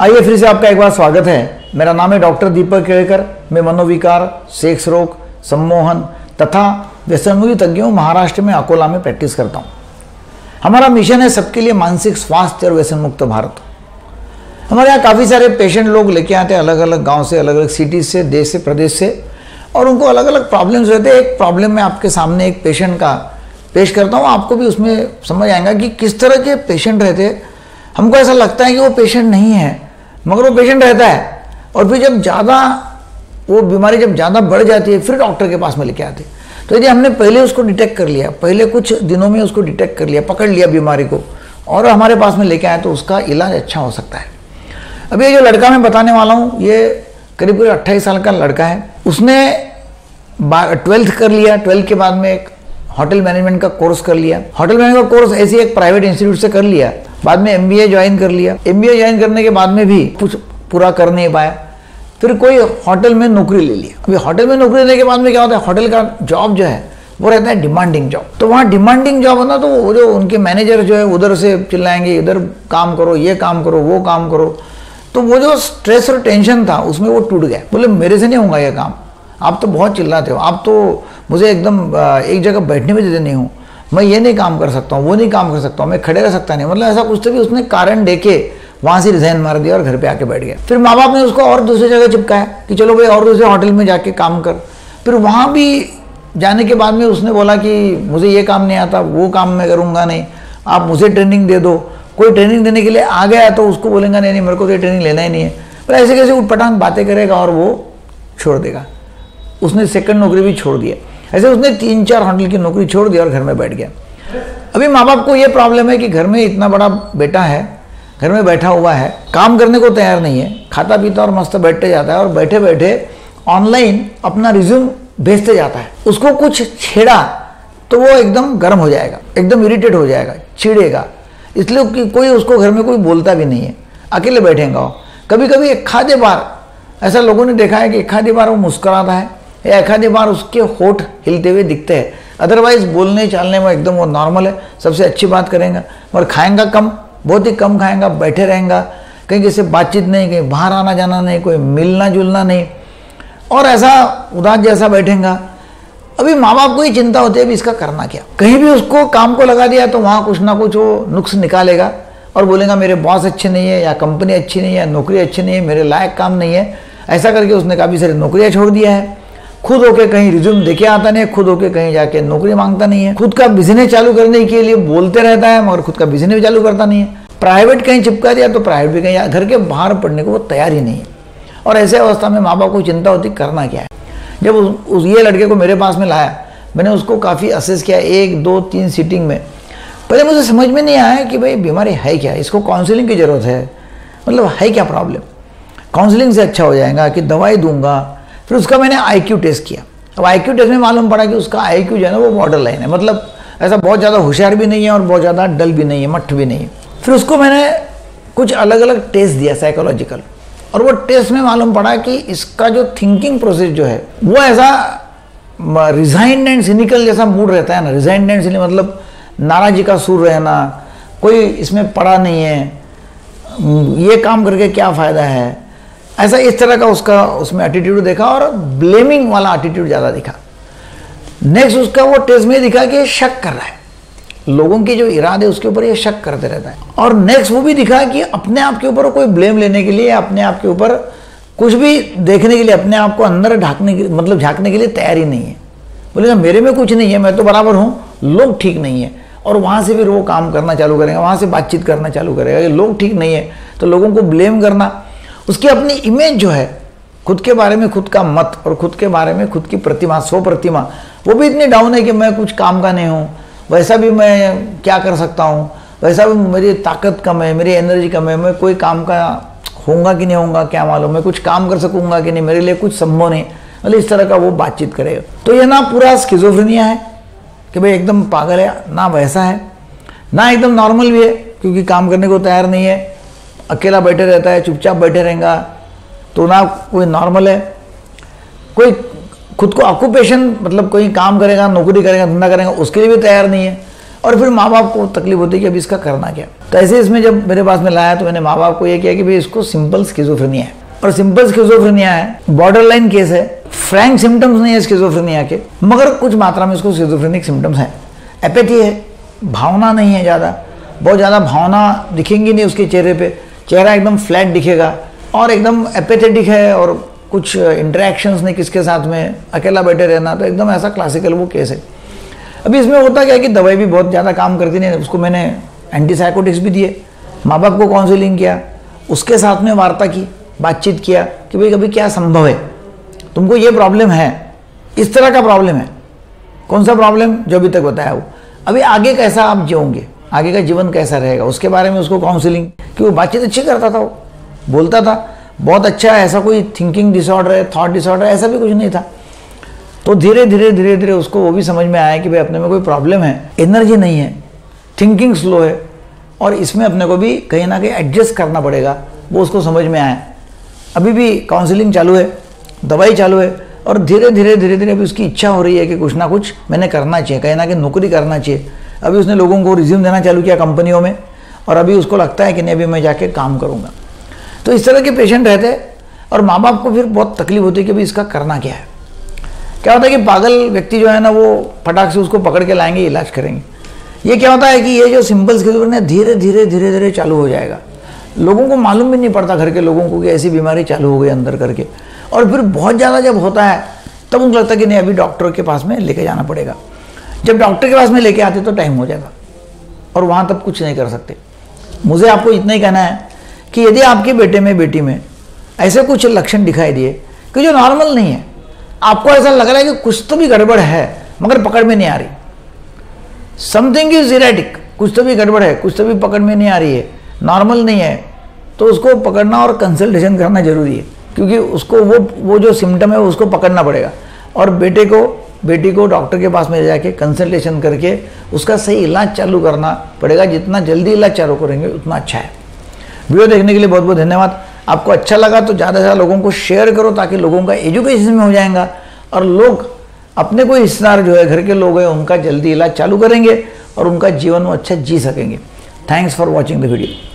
आइए फिर से आपका एक बार स्वागत है। मेरा नाम है डॉक्टर दीपक केड़कर मैं मनोविकार, सेक्स रोग, सम्मोहन तथा व्यसनमुखी तज्ञों महाराष्ट्र में अकोला में प्रैक्टिस करता हूँ। हमारा मिशन है सबके लिए मानसिक स्वास्थ्य और व्यसन मुक्त भारत। हमारे यहाँ काफ़ी सारे पेशेंट लोग लेके आते हैं अलग अलग गाँव से अलग अलग सिटीज़ से, देश से, प्रदेश से। और उनको अलग अलग प्रॉब्लम्स रहते हैं। एक प्रॉब्लम में आपके सामने एक पेशेंट का पेश करता हूँ। आपको भी उसमें समझ आएगा कि किस तरह के पेशेंट रहते हमको ऐसा लगता है कि वो पेशेंट नहीं है। मगर वो पेशेंट रहता है। और फिर जब ज़्यादा वो बीमारी जब ज़्यादा बढ़ जाती है, फिर डॉक्टर के पास में लेके आते तो यदि हमने पहले उसको डिटेक्ट कर लिया, पहले कुछ दिनों में उसको डिटेक्ट कर लिया, पकड़ लिया बीमारी को, और हमारे पास में लेके आए तो उसका इलाज अच्छा हो सकता है। अभी ये जो लड़का मैं बताने वाला हूँ, ये करीब करीब अट्ठाईस साल का लड़का है। उसने ट्वेल्थ कर लिया, ट्वेल्थ के बाद में एक होटल मैनेजमेंट का कोर्स कर लिया। होटल मैनेजमेंट का कोर्स ऐसे एक प्राइवेट इंस्टीट्यूट से कर लिया। बाद में एम बी ज्वाइन कर लिया। एम बी ज्वाइन करने के बाद में भी कुछ पूरा कर नहीं पाया। फिर कोई होटल में नौकरी ले लिया। अभी होटल में नौकरी लेने के बाद में क्या होता है? होटल का जॉब जो है, वो रहता है डिमांडिंग जॉब तो वहाँ डिमांडिंग जॉब होना तो वो जो उनके मैनेजर जो है, उधर से चिल्लाएँगे, इधर काम करो, ये काम करो, वो काम करो। तो वो जो स्ट्रेस और टेंशन था, उसमें वो टूट गया। बोले, मेरे से नहीं होगा ये काम। आप तो बहुत चिल्लाते हो। आप तो मुझे एकदम एक जगह बैठने में देते नहीं हूँ। मैं ये नहीं काम कर सकता हूँ, वो नहीं काम कर सकता हूँ, मैं खड़े रह सकता नहीं मतलब ऐसा कुछ तो भी उसने कारण देके वहाँ से रिजाइन मार दिया और घर पे आके बैठ गया। फिर माँ बाप ने उसको और दूसरी जगह चिपकाया कि चलो भाई और दूसरे होटल में जाके काम कर। फिर वहाँ भी जाने के बाद में उसने बोला कि मुझे ये काम नहीं आता, वो काम मैं करूँगा नहीं। आप मुझे ट्रेनिंग दे दो। कोई ट्रेनिंग देने के लिए आ गया तो उसको बोलेगा, नहीं नहीं, मेरे को तो ट्रेनिंग लेना ही नहीं है। पर ऐसे कैसे उठपटांग बातें करेगा और वो छोड़ देगा। उसने सेकंड नौकरी भी छोड़ दिया। ऐसे उसने तीन चार होटल की नौकरी छोड़ दी और घर में बैठ गया। अभी माँ बाप को ये प्रॉब्लम है कि घर में इतना बड़ा बेटा है, घर में बैठा हुआ है, काम करने को तैयार नहीं है, खाता पीता और मस्त बैठते जाता है और बैठे बैठे ऑनलाइन अपना रिज्यूम भेजते जाता है। उसको कुछ छेड़ा तो वो एकदम गर्म हो जाएगा, एकदम इरिटेट हो जाएगा चिड़ेगा इसलिए कि कोई उसको घर में कोई बोलता भी नहीं है। अकेले बैठेगा वो। कभी कभी एक खादे बार, ऐसा लोगों ने देखा है कि एक खादे बार वो मुस्कुराता है। या आधी बार उसके होठ हिलते हुए दिखते हैं। अदरवाइज़ बोलने चालने में एकदम वो नॉर्मल है। सबसे अच्छी बात करेंगे। मगर खाएँगा कम, बहुत ही कम खाएँगा, बैठे रहेगा। कहीं किसी बातचीत नहीं, कहीं बाहर आना जाना नहीं, कोई मिलना जुलना नहीं। और ऐसा उदास जैसा बैठेगा। अभी माँ बाप को ही चिंता होती है, अभी इसका करना क्या? कहीं भी उसको काम को लगा दिया तो वहाँ कुछ ना कुछ वो नुक्स निकालेगा और बोलेगा, मेरे बॉस अच्छे नहीं है, या कंपनी अच्छी नहीं है नौकरी अच्छी नहीं है, मेरे लायक काम नहीं है। ऐसा करके उसने काफ़ी सारी नौकरियाँ छोड़ दिया है। खुद होके कहीं रिज्यूम देके आता नहीं खुद होके कहीं जाके नौकरी माँगता नहीं है। खुद का बिज़नेस चालू करने के लिए बोलते रहता है मगर खुद का बिज़नेस भी चालू करता नहीं है। प्राइवेट कहीं चिपका दिया तो प्राइवेट भी कहीं घर के बाहर पढ़ने को वो तैयार ही नहीं है। और ऐसे अवस्था में माँ बाप को चिंता होती करना क्या है? जब उस, उस ये लड़के को मेरे पास में लाया मैंने उसको काफ़ी असेस किया एक दो तीन सीटिंग में। पहले मुझे समझ में नहीं आया कि भाई बीमारी है क्या इसको काउंसलिंग की ज़रूरत है। मतलब है क्या प्रॉब्लम काउंसलिंग से अच्छा हो जाएगा कि दवाई दूँगा फिर उसका मैंने आईक्यू टेस्ट किया। अब आईक्यू टेस्ट में मालूम पड़ा कि उसका आई जो है ना वो बॉर्डर लाइन है। मतलब ऐसा बहुत ज़्यादा होशियार भी नहीं है और बहुत ज़्यादा डल भी नहीं है, मठ भी नहीं है। फिर उसको मैंने कुछ अलग अलग टेस्ट दिया साइकोलॉजिकल और वो टेस्ट में मालूम पड़ा कि इसका जो थिंकिंग प्रोसेस जो है, वो ऐसा रिजाइंड एंड सिनिकल जैसा मूड रहता है ना। रिजाइंड एंड सिनिकल मतलब नाराजी का सुर रहना, कोई इसमें पड़ा नहीं है। ये काम करके क्या फ़ायदा है? ऐसा इस तरह का उसका, उसमें एटीट्यूड देखा और ब्लेमिंग वाला एटीट्यूड ज़्यादा दिखा। नेक्स्ट उसका वो टेस्ट में दिखा कि शक कर रहा है। लोगों की जो इरादे, उसके ऊपर ये शक करते रहता है। और नेक्स्ट वो भी दिखा कि अपने आप के ऊपर कोई ब्लेम लेने के लिए, अपने आप के ऊपर कुछ भी देखने के लिए, अपने आप को अंदर ढाकने के मतलब झांकने के लिए तैयार नहीं है। बोलेगा मेरे में कुछ नहीं है, मैं तो बराबर हूँ। लोग ठीक नहीं है। और वहाँ से फिर वो काम करना चालू करेगा, वहाँ से बातचीत करना चालू करेगा। ये लोग ठीक नहीं है तो लोगों को ब्लेम करना उसकी अपनी इमेज जो है, खुद के बारे में खुद का मत और खुद के बारे में खुद की प्रतिमा सो प्रतिमा वो भी इतनी डाउन है कि मैं कुछ काम का नहीं हूँ। वैसा भी मैं क्या कर सकता हूँ? वैसा भी मेरी ताकत कम है, मेरी एनर्जी कम है, मैं कोई काम का होऊँगा कि नहीं होऊँगा, क्या मालूम, मैं कुछ काम कर सकूँगा कि नहीं, मेरे लिए कुछ संभव नहीं। मतलब इस तरह का वो बातचीत करेगा तो ये ना पूरा स्किजोफ्रेनिया है कि भाई एकदम पागल है, ना वैसा है, ना एकदम नॉर्मल भी है, क्योंकि काम करने को तैयार नहीं है। अकेला बैठे रहता है, चुपचाप बैठे रहेगा तो ना कोई नॉर्मल है। कोई खुद को ऑक्यूपेशन मतलब कोई काम करेगा, नौकरी करेगा, धंधा करेगा, उसके लिए भी तैयार नहीं है। और फिर माँ बाप को तकलीफ़ होती है कि अभी इसका करना क्या तो ऐसे इसमें जब मेरे पास में लाया तो मैंने माँ बाप को यह किया कि भाई, इसको सिंपल स्किजोफ्रेनिया है। और सिंपल स्किजोफ्रेनिया है बॉर्डर लाइन केस है। फ्रैंक सिम्टम्स नहीं है स्किजोफ्रेनिया के, मगर कुछ मात्रा में इसको स्किजोफ्रेनिक सिम्टम्स हैं। एपेटी है, भावना नहीं है ज़्यादा। बहुत ज़्यादा भावना दिखेंगी नहीं उसके चेहरे पे। चेहरा एकदम फ्लैट दिखेगा और एकदम एपेथेटिक है और कुछ इंटरेक्शंस नहीं किसके साथ में, अकेला बैठे रहना तो एकदम ऐसा क्लासिकल वो केस है। अभी इसमें होता क्या है कि दवाई भी बहुत ज़्यादा काम करती नहीं उसको मैंने एंटीसाइकोटिक्स भी दिए माँ बाप को काउंसिलिंग किया, उसके साथ में वार्ता की, बातचीत किया कि भाई कभी क्या संभव है? तुमको ये प्रॉब्लम है, इस तरह का प्रॉब्लम है। कौन सा प्रॉब्लम जो अभी तक बताया वो। अभी आगे कैसा आप जियोगे? आगे का जीवन कैसा रहेगा? उसके बारे में उसको काउंसिलिंग कि वो बातचीत अच्छी करता था वो। बोलता था, बहुत अच्छा ऐसा कोई थिंकिंग डिसऑर्डर है थॉट डिसऑर्डर ऐसा भी कुछ नहीं था। तो धीरे धीरे धीरे धीरे उसको वो भी समझ में आया कि भाई अपने में कोई प्रॉब्लम है एनर्जी नहीं है थिंकिंग स्लो है, और इसमें अपने को भी कहीं ना कहीं एडजस्ट करना पड़ेगा, वो उसको समझ में आया। अभी भी काउंसलिंग चालू है, दवाई चालू है, और धीरे धीरे धीरे धीरे अभी उसकी इच्छा हो रही है कि कुछ ना कुछ मैंने करना चाहिए, कहीं ना कहीं नौकरी करना चाहिए। अभी उसने लोगों को रिज्यूम देना चालू किया कंपनियों में और अभी उसको लगता है कि नहीं, अभी मैं जाके काम करूँगा। तो इस तरह के पेशेंट रहते और माँ बाप को फिर बहुत तकलीफ़ होती है कि भाई इसका करना क्या है। क्या होता है कि पागल व्यक्ति जो है ना, वो फटाक से उसको पकड़ के लाएँगे, इलाज करेंगे। ये क्या होता है कि ये जो सिंपल स्किजोफ्रेनिया धीरे धीरे धीरे धीरे चालू हो जाएगा। लोगों को मालूम भी नहीं पड़ता घर के लोगों को कि ऐसी बीमारी चालू हो गई अंदर करके। और फिर बहुत ज़्यादा जब होता है, तब उनको लगता है कि नहीं, अभी डॉक्टर के पास में लेके जाना पड़ेगा। जब डॉक्टर के पास में लेके आते तो टाइम हो जाएगा। और वहाँ तब कुछ नहीं कर सकते। मुझे आपको इतना ही कहना है कि यदि आपके बेटे में, बेटी में ऐसे कुछ लक्षण दिखाई दिए कि जो नॉर्मल नहीं है, आपको ऐसा लग रहा है कि कुछ तो भी गड़बड़ है, मगर पकड़ में नहीं आ रही। समथिंग इज़ इरेटिक कुछ तो भी गड़बड़ है, कुछ तो भी पकड़ में नहीं आ रही है। नॉर्मल नहीं है तो उसको पकड़ना और कंसल्टेशन करना ज़रूरी है, क्योंकि उसको वो वो जो सिम्टम है, उसको पकड़ना पड़ेगा। और बेटे को बेटी को डॉक्टर के पास में जाके कंसल्टेशन करके उसका सही इलाज चालू करना पड़ेगा। जितना जल्दी इलाज चालू करेंगे, उतना अच्छा है। वीडियो देखने के लिए बहुत बहुत धन्यवाद। आपको अच्छा लगा तो ज़्यादा से ज़्यादा लोगों को शेयर करो ताकि लोगों का एजुकेशन में हो जाएगा। और लोग अपने कोई हिस्सेदार जो है, घर के लोग हैं, उनका जल्दी इलाज चालू करेंगे और उनका जीवन वो अच्छा जी सकेंगे। Thanks for watching the video